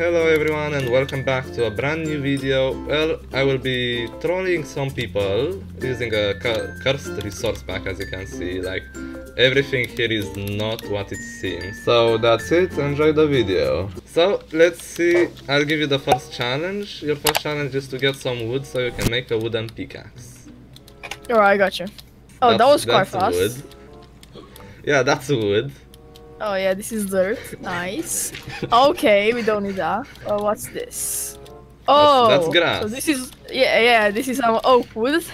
Hello everyone and welcome back to a brand new video. Well, I will be trolling some people using a cursed resource pack as you can see. Like, everything here is not what it seems. So that's it, enjoy the video. So, let's see, I'll give you the first challenge. Your first challenge is to get some wood so you can make a wooden pickaxe. Alright, I got you. Oh, that was quite fast. wood. Yeah, that's wood. Oh yeah, this is dirt. Nice. okay, we don't need that. Oh, what's this? Oh, that's grass. So this is yeah, yeah. This is our oak wood.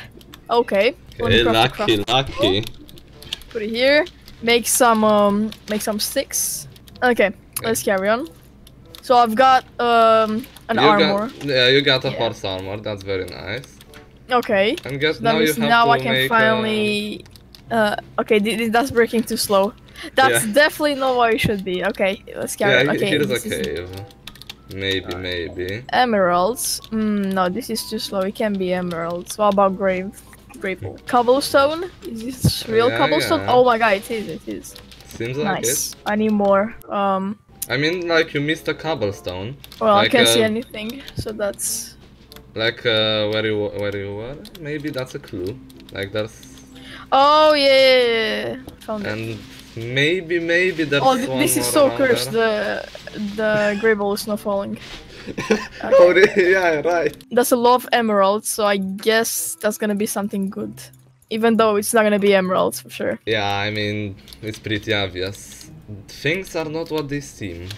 Okay. want Okay, to craft a lucky, lucky. Put it here. Make some um, make some sticks. Okay, let's carry on. So I've got um an You armor. Got, yeah, you got a Yeah. horse armor, that's very nice. Okay. And guess That now you have now to I can make finally. Uh, okay, th- th- that's breaking too slow. That's Yeah. definitely not what it should be. Okay, let's carry Yeah, on. Okay, here is a this is cave. Maybe, maybe. emeralds. Mm, no, this is too slow. It can be emeralds. What about grave? Grave cobblestone? Is this real Yeah, cobblestone? yeah. Oh my god, it is. It is. Seems like nice. I need more. Um. I mean, like you missed a cobblestone. Well, Like, I can't see uh, anything, so that's. Like uh, where you where you were. Maybe that's a clue. Like that's. Oh yeah, yeah, yeah, yeah. found it. Maybe maybe there's Oh, th- this is so cursed. there. The the gravel is not falling. oh, yeah, right. That's a lot of emeralds, so I guess that's gonna be something good. Even though it's not gonna be emeralds for sure. Yeah, I mean it's pretty obvious. Things are not what they seem.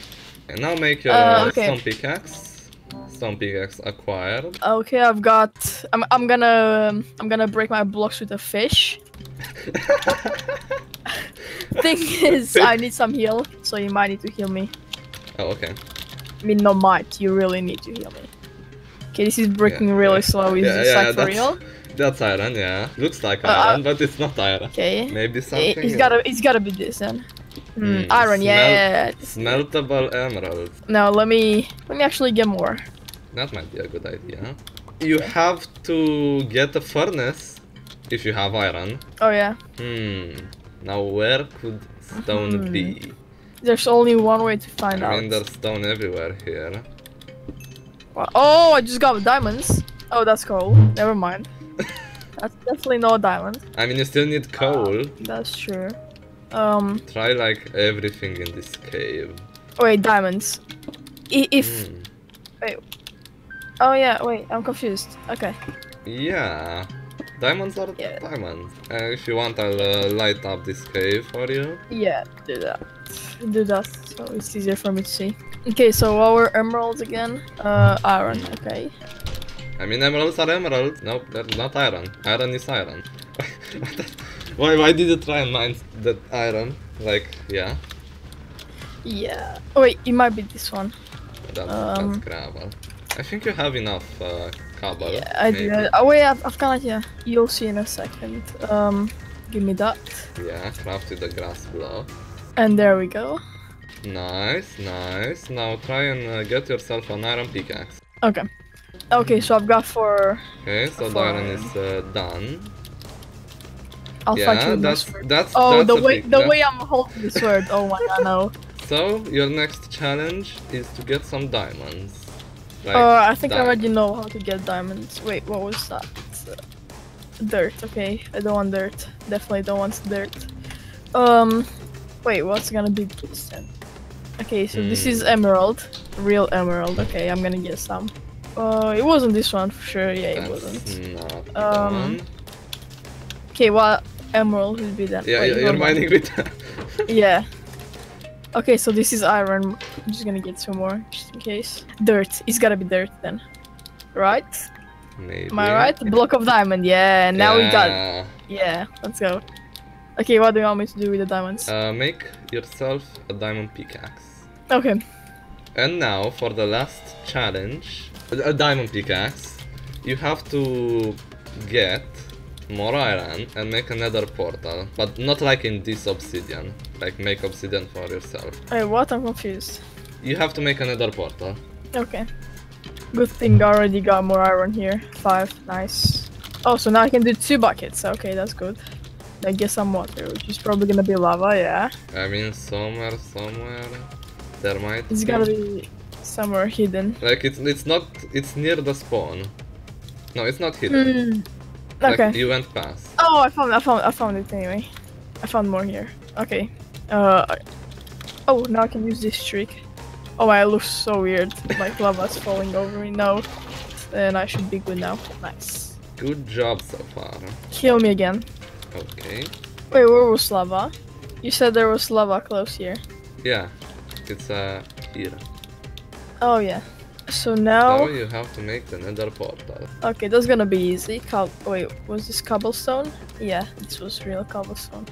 And now make your Uh, uh, okay. stone pickaxe. Stone pickaxe acquired. Okay, I've got. I'm. I'm gonna. I'm gonna break my blocks with a fish. Thing is, I need some heal, so you might need to heal me. Oh, okay. I mean, not might. You really need to heal me. Okay, this is breaking really yeah. slow. Is Yeah, this yeah, like for that's- real? That's iron, yeah. Looks like Uh, iron, but it's not iron. Okay. Maybe It, something. it's gotta. It's gotta be this then. Hmm, Hmm, iron. Yeah, yeah, yeah. Smeltable emerald. Now let me. Let me actually get more. That might be a good idea. You have to get a furnace if you have iron. Oh yeah. Hmm. Now where could stone Hmm. be? There's only one way to find I mean, out. there's stone everywhere here. Oh, I just got diamonds. Oh, that's cool. Never mind. that's definitely no diamond. I mean, you still need coal. That's true. Um. Try like everything in this cave. Wait, diamonds. I- if. wait. Oh yeah. Wait, I'm confused. Okay. Yeah. Diamonds are Yeah. diamonds. Uh, if you want, I'll uh, light up this cave for you. Yeah. Do that. Do that. So it's easier for me to see. Okay. So our emeralds again. Uh, iron. Okay. I mean, emeralds are emeralds. Nope, they're not iron. Iron is iron. why, why did you try and mine that iron? Like, yeah, Yeah. Oh, wait, it might be this one. that's, Um, that's gravel. I think you have enough uh, cobble. Yeah, I maybe. do. Oh wait, I've, I've got it here. You'll see in a second. Um, give me that. Yeah, craft with the grass block. And there we go. Nice, nice. Now try and uh, get yourself an iron pickaxe. Okay. Okay, so I've got four. Okay, so the For- iron is uh, done. I'll fight you yeah, that's sword. that's. Oh, that's the way the way I'm holding the sword. Oh my god, no. So your next challenge is to get some diamonds. Like, uh, I think I already know how to get diamonds. Wait, what was that? Uh, Dirt. Okay, I don't want dirt. Definitely don't want dirt. Um, wait, what's gonna be this then? Okay, so this is Hmm. emerald, real emerald. Okay, I'm gonna get some. Uh, it wasn't this one for sure. Yeah, it That's wasn't. Um. Okay, what emerald would be then? Yeah, Wait, you're mining with Yeah. Okay, so this is iron. I'm just gonna get some more, just in case. Dirt. It's gotta be dirt then. Right? Maybe. Am I right? Block of diamond. Yeah, now we got. Yeah. Yeah, let's go. Okay, what do you want me to do with the diamonds? Uh, make yourself a diamond pickaxe. okay. And now for the last challenge, a diamond pickaxe, you have to get more iron and make another portal, but not like in this obsidian. Like make obsidian for yourself. Wait, what? I'm confused. You have to make another portal. Okay. Good thing I already got more iron here. Five. Nice. Oh, so now I can do two buckets. Okay, that's good. I guess some water, which is probably gonna be lava, yeah. I mean, somewhere, somewhere, there might It's be. gotta be somewhere hidden. Like it's it's not it's near the spawn. No, it's not hidden. Hmm. Hmm. Like, Okay. you went past. Oh, I found, I found, I found it anyway. I found more here. Okay. Uh. Oh, now I can use this trick. Oh, I look so weird. Like lava's falling over me. now. And I should be good now. Nice. Good job so far. Kill me again. Okay. Wait, where was lava? You said there was lava close here. Yeah. It's uh here. Oh yeah. So Now now, you have to make the nether portal. okay, that's gonna be easy. Cob wait, was this cobblestone? Yeah, this was real cobblestone.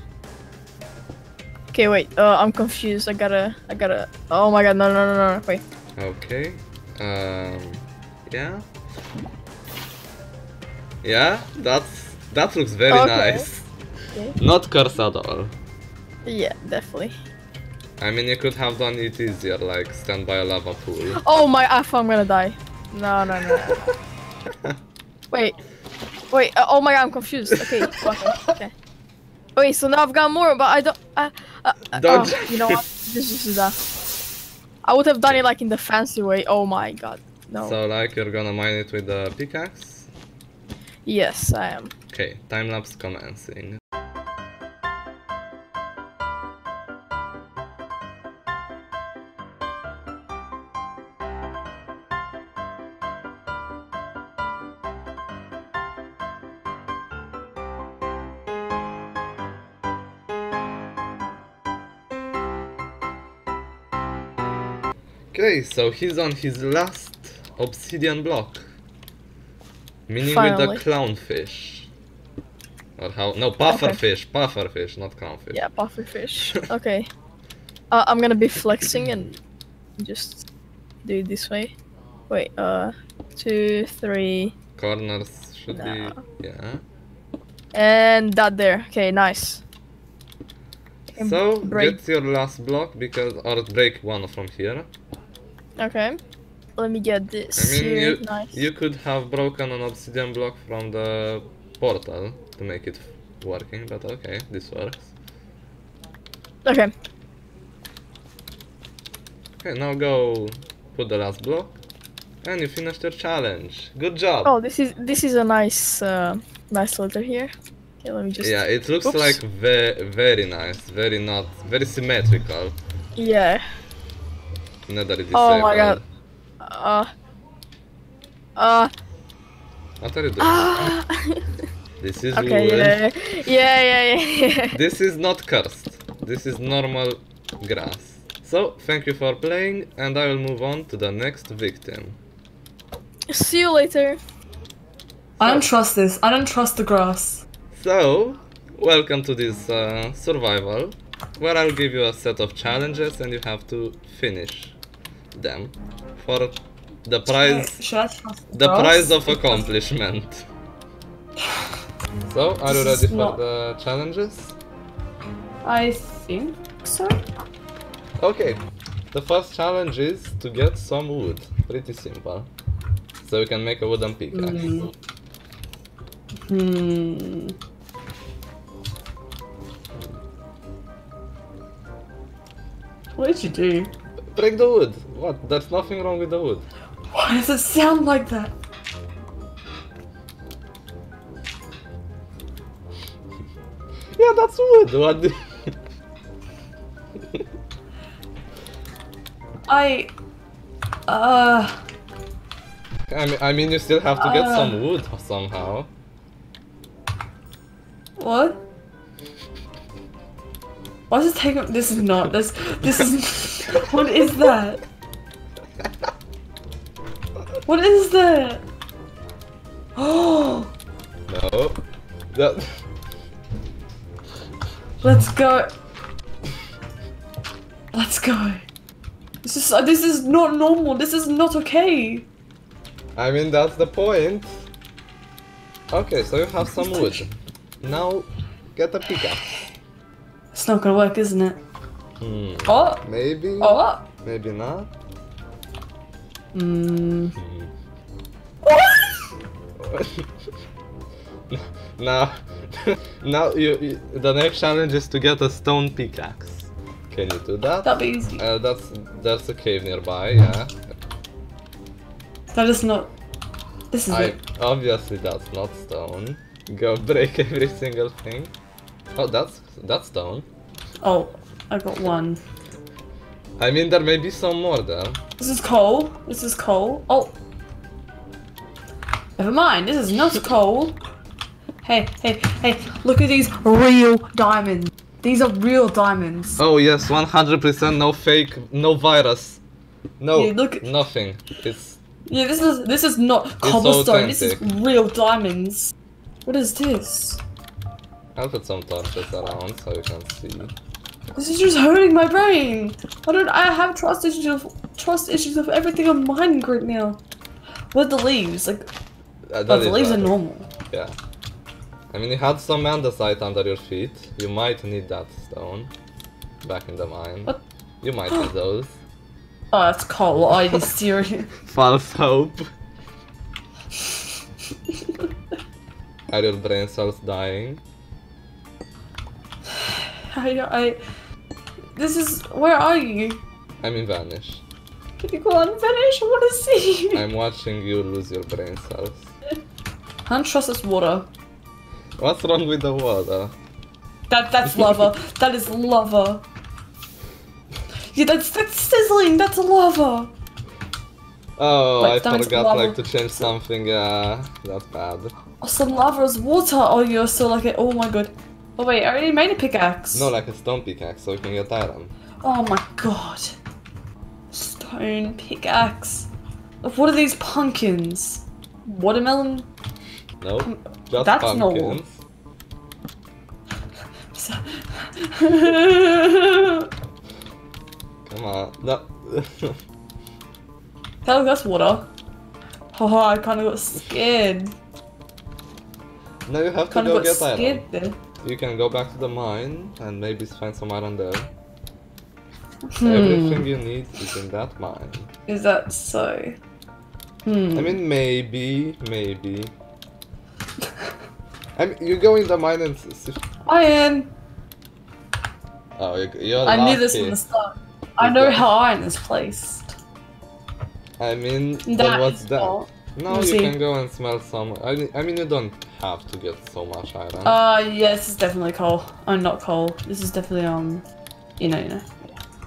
Okay, wait. Uh, I'm confused. I gotta, I gotta. Oh my god, no, no, no, no. Wait. Okay. Um yeah. Yeah, that's that looks very Okay. nice. Okay. Not cursed at all. Yeah, definitely. I mean you could have done it easier, like stand by a lava pool. Oh my, I thought I'm gonna die. No, no, no. wait, wait. Uh, oh my god, I'm confused. Okay, okay, okay. Wait, so now I've got more, but I don't. Uh, uh, uh, Don't- oh, you know what? This is that. I would have done it like in the fancy way. Oh my god, no. So like you're gonna mine it with the pickaxe? yes, I am. Okay, time lapse commencing. Okay, so he's on his last obsidian block. Meaning Finally. with the clownfish. Or how? No, pufferfish, pufferfish, not clownfish. Yeah, pufferfish. okay. Uh, I'm gonna be flexing and just do it this way. Wait, uh, two, three, Corners should No. be. Yeah. and that there. Okay, nice. So break. get your last block because or break one from here. Okay. Let me get this I mean you nice. you could have broken an obsidian block from the portal to make it working, but okay, this works. Okay. Okay, now go put the last block. And you finished your challenge. Good job. Oh, this is this is a nice uh, nice letter here. Okay, let me just. yeah, it looks Oops. like very very nice, very not, very symmetrical. Yeah. Nether is Oh my god. Uh. Uh. What are you doing? Ah. This is okay. wood. Yeah. Yeah. Yeah. Yeah. yeah. This is not cursed. This is normal grass. So, thank you for playing, and I will move on to the next victim. See you later. I don't trust this. I don't trust the grass. So, welcome to this uh, survival, where I'll give you a set of challenges and you have to finish them for the prize Should I the, the prize of accomplishment. So, are you ready for not- the challenges? I think so. Okay, the first challenge is to get some wood. Pretty simple. So you can make a wooden pickaxe. Hmm. Hmm. What did you do? Break the wood. What? There's nothing wrong with the wood. Why does it sound like that? Yeah, that's wood. What? I. Uh. I mean, I mean, you still have to get Uh. some wood somehow. What? Why is it take? This is not. This. This is. what is that? What is that? Oh. No. That. Let's go. Let's go. This is this is not normal. This is not okay. I mean, that's the point. Okay, so you have some wood. Now, get a pickaxe. It's not gonna work, isn't it? Hmm. Oh. Maybe. Oh. Maybe not. Hmm. now, now you, you. The next challenge is to get a stone pickaxe. Can you do that? That'd be easy. Uh, that's there's a cave nearby. Yeah. That is not. This is I it. obviously that's not stone. Go break every single thing. Oh, that's that's stone. Oh, I got one. I mean, there may be some more there. This is coal. This is coal. Oh. Never mind. This is not coal. Hey, hey, hey! Look at these real diamonds. These are real diamonds. Oh yes, 100% no fake, no virus. No, Yeah, look- nothing. It's Yeah, this is this is not cobblestone. This is real diamonds. What is this? I'll put some torches around so you can see. This is just hurting my brain. I don't. I have trust issues. Of, trust issues of everything I'm mining right now. What are the leaves? Like, Uh, oh, the leaves are normal. Yeah. I mean, you had some andesite under your feet. You might need that stone back in the mine. What? You might need those. Oh, that's coal. Are you serious? False hope. Are your brain cells dying? I, I. This is. Where are you? I'm in vanish. Can you go on Vanish? I want to see you. I'm watching you lose your brain cells. Don't trust this water. What's wrong with the water? That that's lava. that is lava. Yeah, that's that's sizzling. That's lava. Oh, Like, I forgot lava. like to change something. Yeah, that's bad. Oh, some lava is water. Oh, you're so like it. Oh my god. Oh wait, I already made a pickaxe. No, like a stone pickaxe, so you can get iron. Oh my god. Stone pickaxe. What are these pumpkins? Watermelon? No, um, just that's pumpkins. normal. Come on. No. Hell, that's water. Oh, I kind of got scared. no, you have to Kind of go got get scared iron. there. You can go back to the mine and maybe find some iron there. Hmm. Everything you need is in that mine. Is that so? Hmm. I mean, maybe, maybe. I mean, you go in the mine and iron. oh, you're, you're I knew this lucky. from the start. I know how iron is placed. I mean, That what's that? not. No, you see. can go and smell some. I, I mean, you don't have to get so much iron. Uh, yeah, this is definitely coal. I'm not coal. This is definitely um, you know, you know.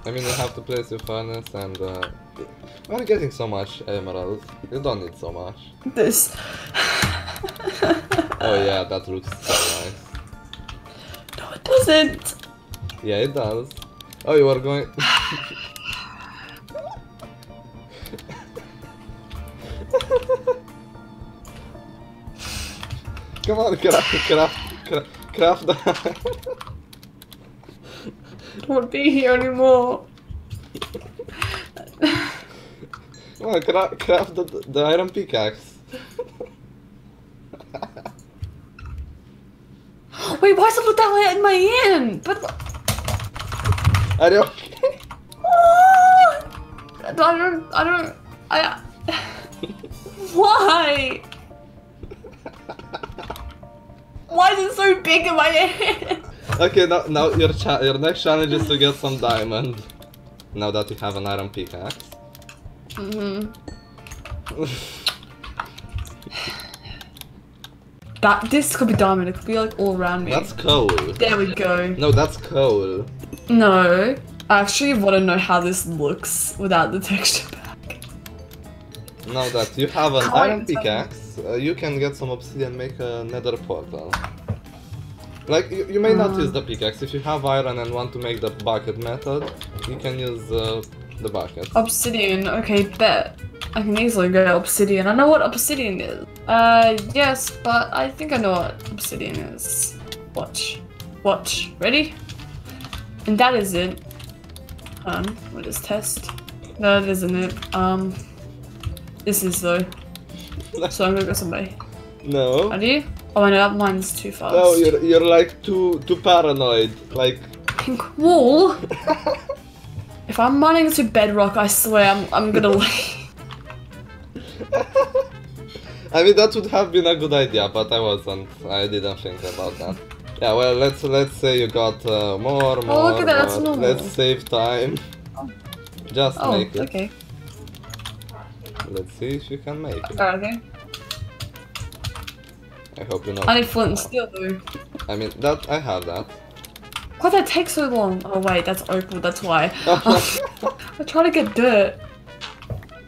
I mean, you have to place your furnace and. Uh, you're getting so much emeralds. You don't need so much. This. Oh yeah, that looks so nice. No, it doesn't. Yeah, it does. Oh, you are going. Come on, craft, craft, craft, craft the. I don't be here anymore. Come on, cra- craft the, the iron pickaxe. Wait, why is it look that way in my hand? But Are you okay? I don't. I don't. I. Why? Why is it so big in my head? Okay, now, now your your next challenge is to get some diamond. Now that you have an iron pickaxe. Mm-hmm. That this could be diamond. It could be like all around me. That's coal. There we go. No, that's coal. No, I actually want to know how this looks without the texture pack. Now that you have an iron pickaxe, uh, you can get some obsidian, make a nether portal. Like, you, you may not Uh. use the pickaxe. If you have iron and want to make the bucket method, you can use uh, the bucket. Obsidian. Okay, bet. I can easily get obsidian. I know what obsidian is. Uh, yes, but I think I know what obsidian is. Watch. Watch. Ready? And that is it. Um, what is test? That isn't it. Um, this is though. So I'm gonna go somebody. No. Do you? Oh, I know that mine's too fast. No, you're, you're like too too paranoid. Like, Pink wall? if I'm mining to bedrock, I swear I'm, I'm gonna leave. I mean that would have been a good idea, but I wasn't. I didn't think about that. Yeah, well, let's let's say you got uh, more, more. Oh, look at that, that's normal. Let's save time. Just Oh, make it. okay. Let's see if you can make it. Okay. I hope you know. I need flint and steel though. I mean, that I have that. Why'd that take so long? Oh wait, that's opal, that's why. I'm trying to get dirt.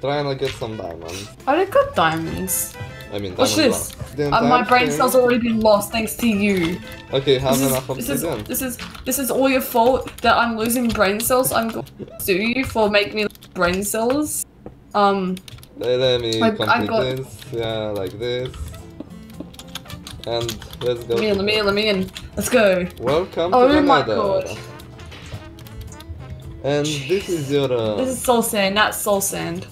Trying to get some diamonds. I don't got diamonds. I mean, What's this? Uh, my brain thing- cells already been lost thanks to you. Okay, have This is, enough this is this is this is all your fault that I'm losing brain cells. I'm going to sue you for making me lose brain cells. Um, Let, me I complete got- this. Yeah, like this. And let's go. let me in, let me in, let me in. Let's go. Welcome Oh to the my. God. And this is your. Uh, This is soul sand, not soul sand.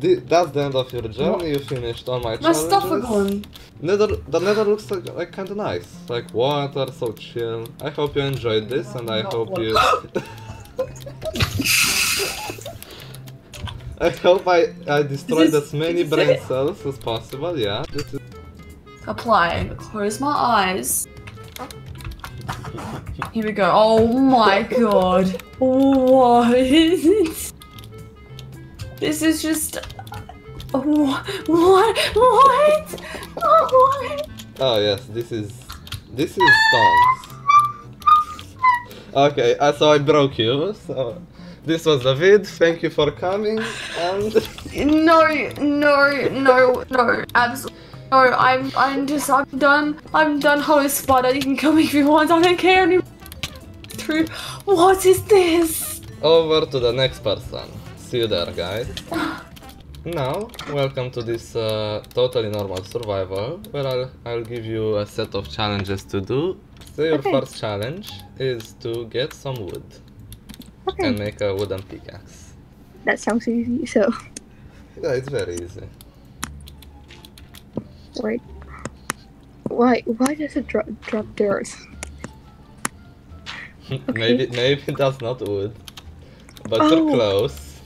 thi- that's the end of your journey. You finished all my My challenges. stuff are gone. Nether, the nether looks like, like kind of nice. Like water, so chill. I hope you enjoyed this, and I hope you. I hope I, I destroyed This as many brain cells as possible, yeah. This is Apply. Close my eyes. Here we go. Oh my god. What? This is just. What? What? What? What? Oh yes, this is this is stones. Okay, uh, so I broke you. So this was David. Thank you for coming. And No, no, no, no. Absolutely. No, I'm, I'm just, I'm done. I'm done, host spider. You can kill me if you want. I don't care anymore. True. What is this? over to the next person. See you there, guys. Now, welcome to this uh, totally normal survival, where I'll, I'll give you a set of challenges to do. So your Okay. first challenge is to get some wood Okay, and make a wooden pickaxe. that sounds easy. So, Yeah, it's very easy. wait. Why? Why does it drop drop dirt? maybe maybe that's not wood, but Oh. you're close.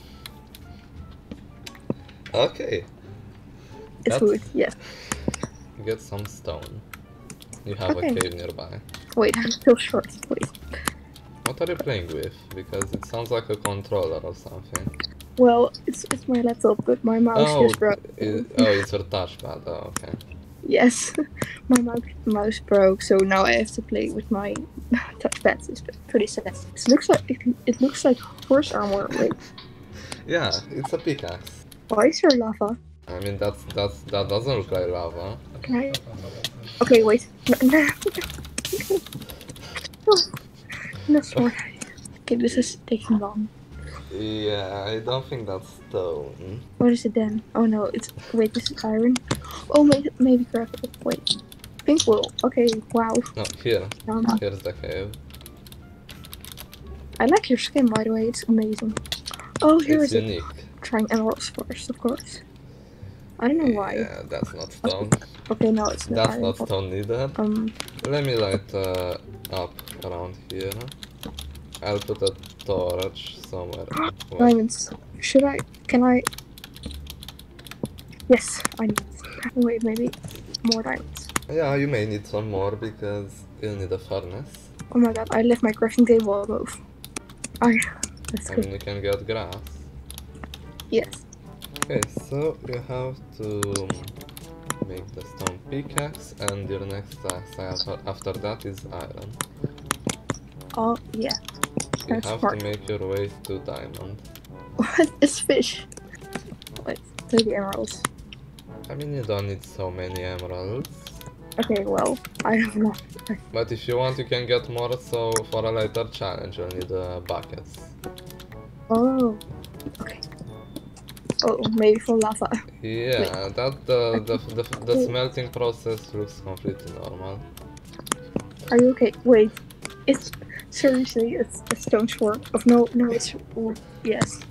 Okay, It's That's- wood. Yes. get some stone. You have Okay. a cave nearby. Wait, I'm still short. Wait. What are you playing with? Because it sounds like a controller or something. Well, it's it's my laptop, but my mouse Oh, just broke. i- oh, it's your touchpad. Oh, okay. Yes, my mouse mouse broke, so now I have to play with my touchpad. It's pretty sad. It looks like it, it looks like horse armor. Wait, Yeah, it's a pickaxe. why is there lava? I mean, that's that's that doesn't look like lava. Can I? Okay, wait. No, no. no. Okay, this is taking long. Yeah, I don't think that's stone. What is it then? Oh no, it's wait. This is iron. Oh, maybe maybe gravel. Wait, pink wool. Okay, wow. No, here. Um, Here's the cave. I like your skin, by the way. It's amazing. Oh, here It's is it. Trying emeralds first, of course. I don't know why. Yeah, that's not stone. Okay, no, it's not That's not stone either. Um, Let me light uh, up around here. I'll put a torch somewhere. Diamonds. Should I? Can I? Yes, I need. Wait, maybe more diamonds. yeah, you may need some more because you'll need a furnace. Oh my god, I left my crafting table above. I. That's I good. mean, you can get grass. Yes. Okay, so you have to make the stone pickaxe, and your next task after, after that is iron. Oh yeah. You That's have smart. to make your way to diamond. What is fish? Wait, take the emeralds. I mean, you don't need so many emeralds. Okay, well, I have enough. But if you want, you can get more, so for a later challenge, you'll need uh, buckets. Oh. Oh, maybe from lava. Yeah, that uh, the, the, the, the smelting process looks completely normal. Are you okay? Wait, it's seriously it's a stone sword. Of no, no, it's wood. Yes.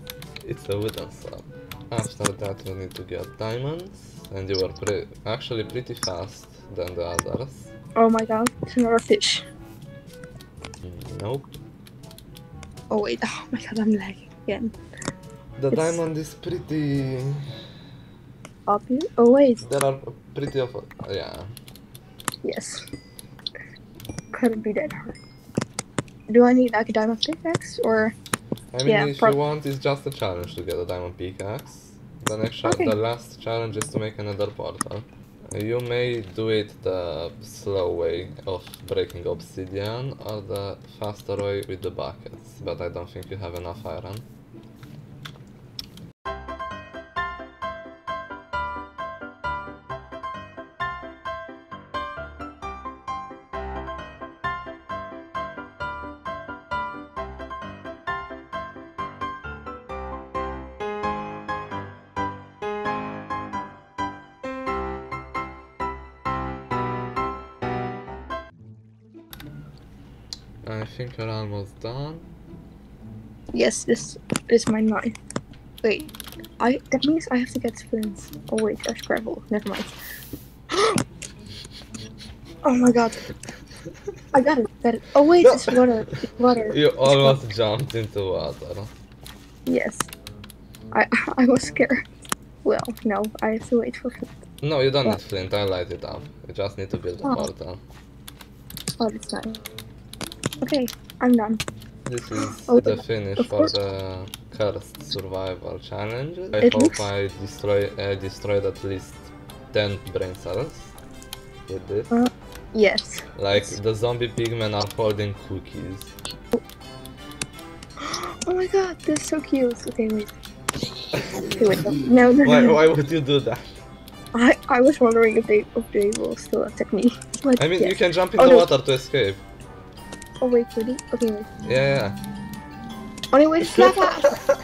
It's a wooden sword. After that, you need to get diamonds, and you were pre actually pretty fast than the others. Oh my god, it's another fish. Mm, nope. Oh wait, oh my god, I'm lagging again. The It's- diamond is pretty. Obvious. Oh wait, There are pretty of. Yeah. yes. Couldn't be that hard. Do I need like a diamond pickaxe or? I mean, Yeah, if you want, it's just a challenge to get a diamond pickaxe. The next Okay. the last challenge is to make another portal. You may do it the slow way of breaking obsidian or the faster way with the buckets, but I don't think you have enough iron. I think you're almost done. Yes, this is my nine. Wait, I that means I have to get splints. Oh wait, that's gravel. Never mind. oh my god. I got it. Got it. Oh wait, No. it's water. It's water. You It's almost jumped into water. water. Yes. I I was scared. Well, no, I have to wait for flint. No, you don't need flint, I light it up. You just need to build a Oh. portal. Oh, that's nice. Okay, I'm done. This is Oh, the finish for course. the cursed survival challenge. I It hope looks- I destroy I destroyed at least 10 brain cells with this. Uh, Yes. Like the zombie pigmen are holding cookies. Oh my god, this is so cute. Okay, wait. Okay, wait. No, no, Why no. why would you do that? I I was wondering if they if they will still attack me. But I mean yes. you can jump Oh, the no. water to escape. Oh wait, ready? Okay, wait. Yeah, yeah. No, wait, it's lava!